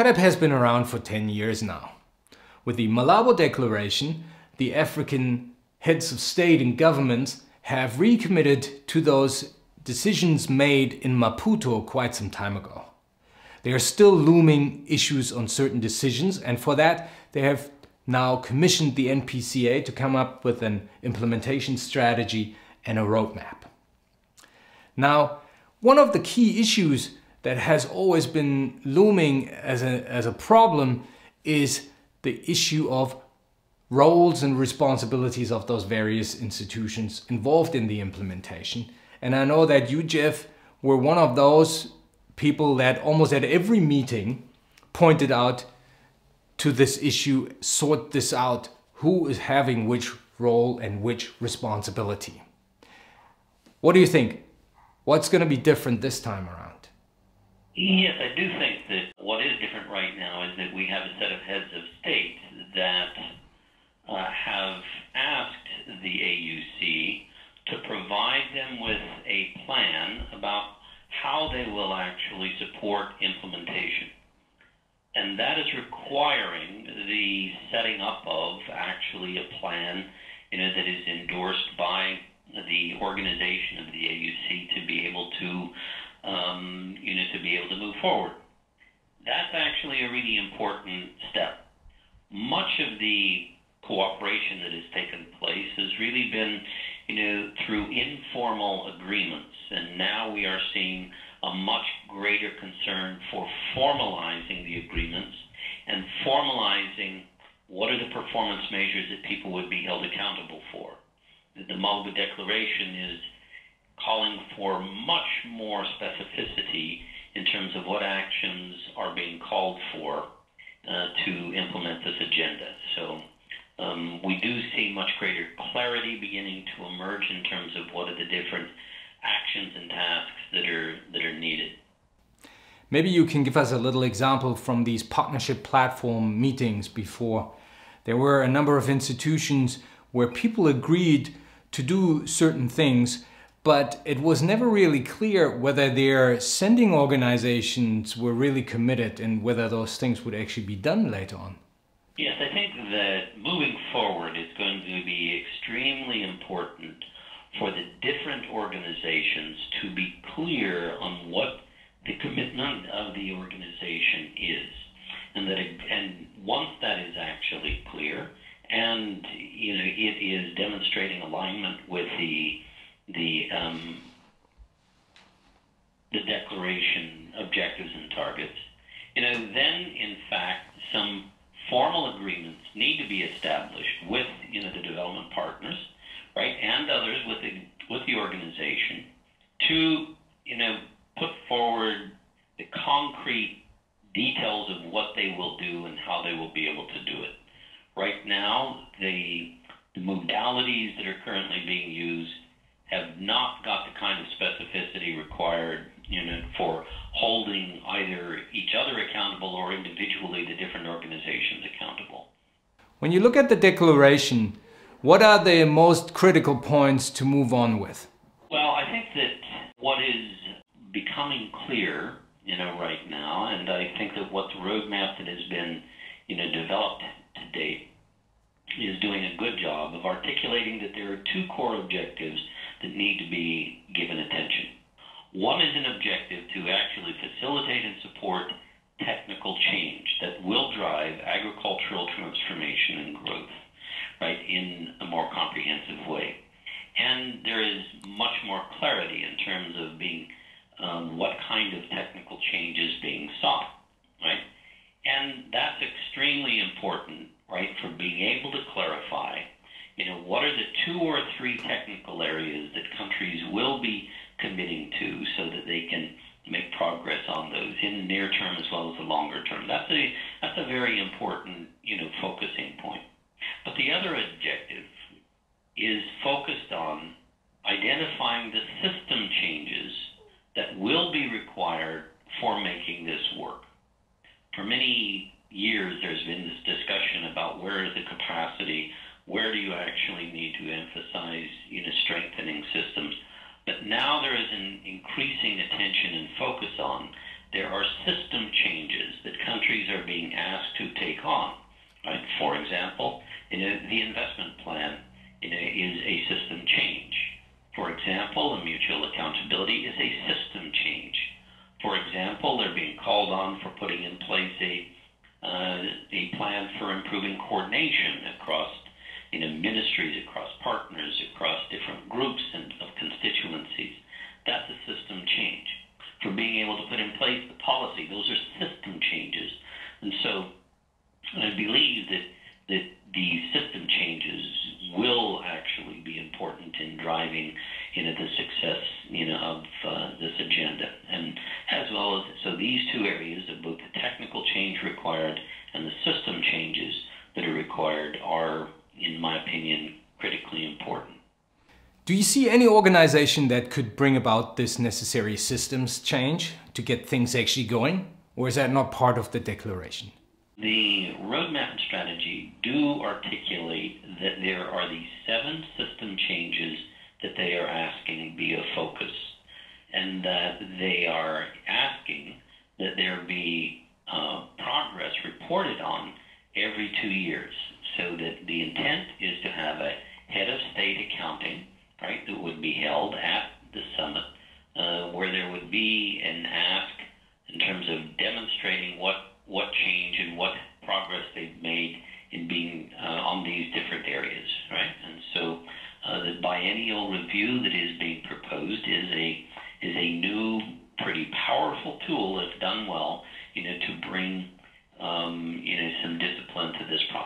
CAADP has been around for 10 years now. With the Malabo Declaration, the African heads of state and governments have recommitted to those decisions made in Maputo quite some time ago. There are still looming issues on certain decisions and for that they have now commissioned the NPCA to come up with an implementation strategy and a roadmap. Now, one of the key issues that has always been looming as a, as a problem is the issue of roles and responsibilities of those various institutions involved in the implementation. And I know that you, Jeff, were one of those people that almost at every meeting pointed out to this issue, sort this out, who is having which role and which responsibility. What do you think? What's going to be different this time around? Yes, I do think that what is different right now is that we have a set of heads of state that uh, have asked the AUC to provide them with a plan about how they will actually support implementation. And that is requiring the setting up of actually a plan you know, that is endorsed by the organization of the AUC to be able to, um, you know, to be able to move forward. That's actually a really important step. Much of the cooperation that has taken place has really been, you know, through informal agreements, and now we are seeing a much greater concern for formalizing the agreements and formalizing what are the performance measures that people would be held accountable for the Malabo Declaration is calling for much more specificity in terms of what actions are being called for uh, to implement this agenda. So um, we do see much greater clarity beginning to emerge in terms of what are the different actions and tasks that are that are needed. Maybe you can give us a little example from these partnership platform meetings before. There were a number of institutions where people agreed to do certain things, but it was never really clear whether their sending organizations were really committed and whether those things would actually be done later on. Yes, I think that moving forward is going to be extremely important for the different organizations to be clear on what the commitment of the organization is. And that it, and once that is actually clear, and you know it is demonstrating alignment with the the um, the declaration objectives and targets. You know, then in fact some formal agreements need to be established with you know the development partners, right, and others with the with the organization to you know put forward the concrete details of what they will do and how they will be able to do it. Right now, the, the modalities that are currently being used have not got the kind of specificity required you know, for holding either each other accountable or individually the different organizations accountable. When you look at the declaration, what are the most critical points to move on with? Well, I think that what is becoming clear, you know, right now, and I think that what the roadmap that has been, you know, developed to date is doing a good job of articulating that there are two core objectives that need to be given attention. One is an objective to actually facilitate and support technical change that will drive agricultural transformation and growth, right, in a more comprehensive way. And there is much more clarity in terms of being um, what kind of technical change is being sought, right? And that's extremely important right, for being able to clarify, you know, what are the two or three technical areas that countries will be committing to so that they can make progress on those in the near term as well as the longer term. That's a that's a very important, you know, focusing point. But the other objective is focused on identifying the system changes that will be required for making this work. For many years, there's been this discussion about where is the capacity, where do you actually need to emphasize, you know, strengthening systems. But now there is an increasing attention and focus on there are system changes that countries are being asked to take on. Right? For example, the investment plan is a system change. For example, a mutual accountability is a system change. For example, they're being called on for putting in place a uh, a plan for improving coordination across you know ministries, across partners, across different groups and of constituencies. That's a system change. For being able to put in place the policy, those are system changes. And so I believe that that the system changes will actually be important in driving you know the success you know of uh, this agenda and as well as so these two areas of both the technical change required and the system changes that are required are in my opinion critically important do you see any organization that could bring about this necessary systems change to get things actually going or is that not part of the declaration the roadmap and strategy do articulate that there are these seven system changes that they are asking be a focus, and that they are asking that there be uh, progress reported on every two years. So that the intent is to have a head of state accounting, right, that would be held at the summit, uh, where there would be an ask in terms of demonstrating what what change and what progress they've made in being uh, on these different areas, right? And so uh, the biennial review that is being proposed is a is a new, pretty powerful tool if done well, you know, to bring um, you know some discipline to this process.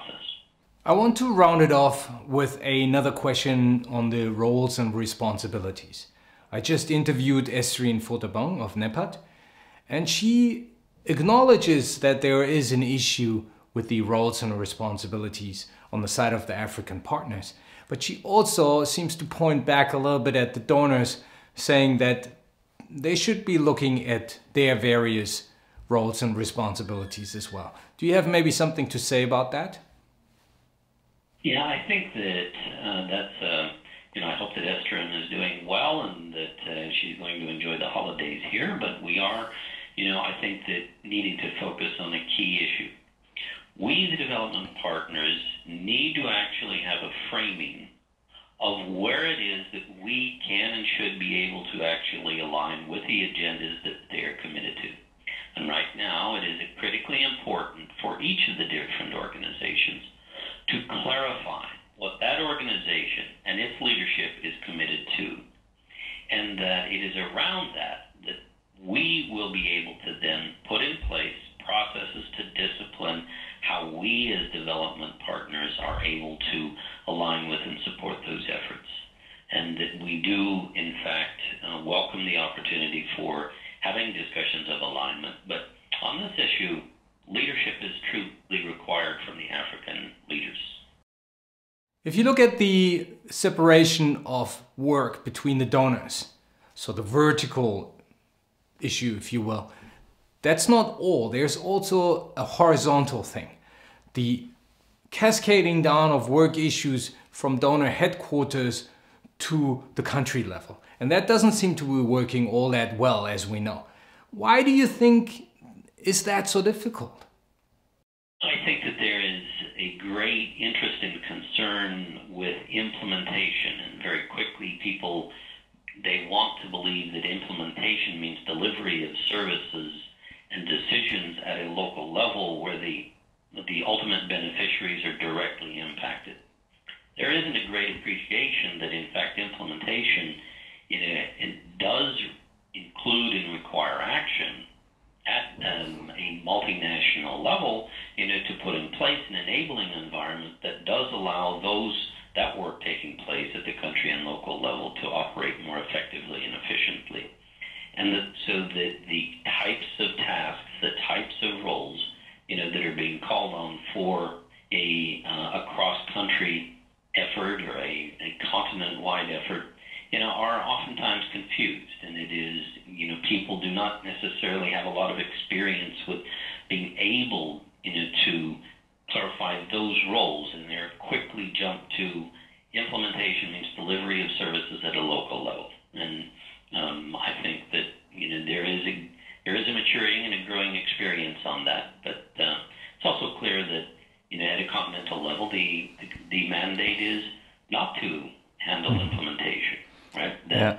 I want to round it off with another question on the roles and responsibilities. I just interviewed Estherine Fotabong of NEPAD, and she acknowledges that there is an issue with the roles and responsibilities on the side of the African partners. But she also seems to point back a little bit at the donors, saying that they should be looking at their various roles and responsibilities as well. Do you have maybe something to say about that? Yeah, I think that uh, that's, uh, you know, I hope that Estherine is doing well and that uh, she's going to enjoy the holidays here, but we are you know, I think that needing to focus on a key issue. We, the development partners, need to actually have a framing of where it is that we can and should be able to actually align with the agendas that they are committed to. And right now, it is critically important for each of the different organizations to clarify what that organization and its leadership is committed to. And that it is around that that we will be able to then put in place processes to discipline how we as development partners are able to align with and support those efforts. And that we do, in fact, uh, welcome the opportunity for having discussions of alignment. But on this issue, leadership is truly required from the African leaders. If you look at the separation of work between the donors, so the vertical issue, if you will. That's not all. There's also a horizontal thing. The cascading down of work issues from donor headquarters to the country level. And that doesn't seem to be working all that well, as we know. Why do you think is that so difficult? I think that there is a great interest and concern with implementation, and very quickly people they want to believe that implementation means delivery of services and decisions at a local level where the the ultimate beneficiaries are directly impacted. There isn't a great appreciation that in fact implementation know, it does include and require action at um, a multinational level, you know, to put in place an enabling environment that does allow those that work taking place at the country and local level to operate more effectively and efficiently. And the, so that the types of tasks, the types of roles, you know, that are being called on for a, uh, a cross-country effort or a, a continent-wide effort, you know, are oftentimes confused, and it is you know people do not necessarily have a lot of experience with being able you know to clarify those roles, and they're quickly jumped to implementation means delivery of services at a local level, and um, I think that you know there is a there is a maturing and a growing experience on that, but uh, it's also clear that you know at a continental level the the, the mandate is not to handle mm-hmm. implementation, right? That, yeah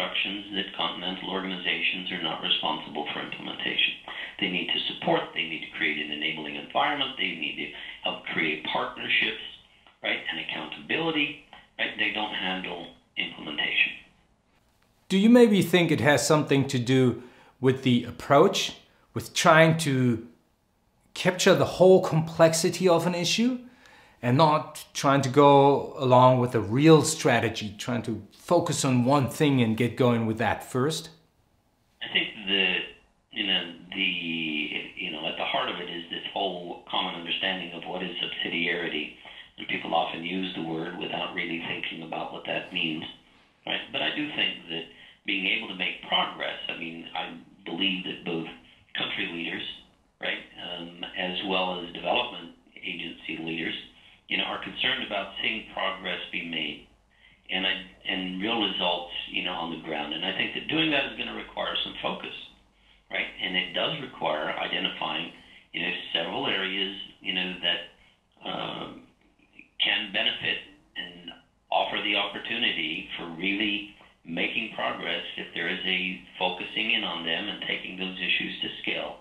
instructions that continental organizations are not responsible for implementation. They need to support, they need to create an enabling environment, they need to help create partnerships, right, and accountability, right? They don't handle implementation. Do you maybe think it has something to do with the approach, with trying to capture the whole complexity of an issue and not trying to go along with a real strategy, trying to focus on one thing and get going with that first? I think the you know the you know at the heart of it is this whole common understanding of what is subsidiarity, and people often use the word without really thinking about what that means, right? But I do think that being able to make progress. I mean, I believe that both country leaders, right, um, as well as development agency leaders, you know, are concerned about seeing progress be made and I, and real results, you know, on the ground. And I think that doing that is going to require some focus, right? And it does require identifying, you know, several areas, you know, that um, can benefit and offer the opportunity for really making progress if there is a focusing in on them and taking those issues to scale.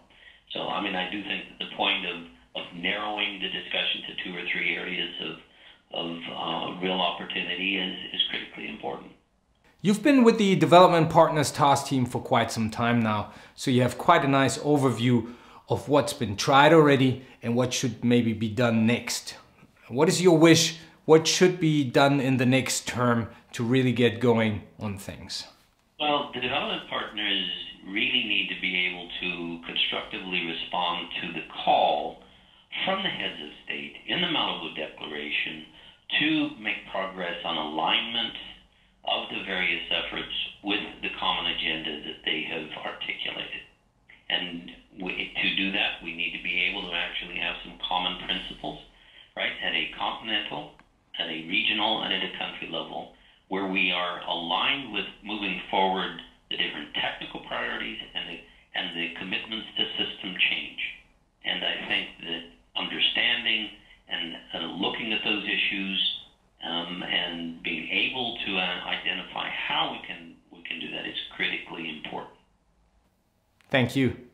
So, I mean, I do think that the point of, of narrowing the discussion to two or three areas of, of uh, real opportunity is, is critically important. You've been with the Development Partners Task Team for quite some time now, so you have quite a nice overview of what's been tried already and what should maybe be done next. What is your wish? What should be done in the next term to really get going on things? Well, the development partners really need to be able to constructively respond to the call from the heads of state in the Malabo Declaration to make progress on alignment of the various efforts with the common agenda that they have articulated. And we, to do that, we need to be able to actually have some common principles, right, at a continental, at a regional, and at a country level where we are aligned with moving forward the different technical priorities and the, and the commitments to system change. And I think that understanding and, and looking at those issues um, and being able to uh, identify how we can we can do that is critically important. Thank you.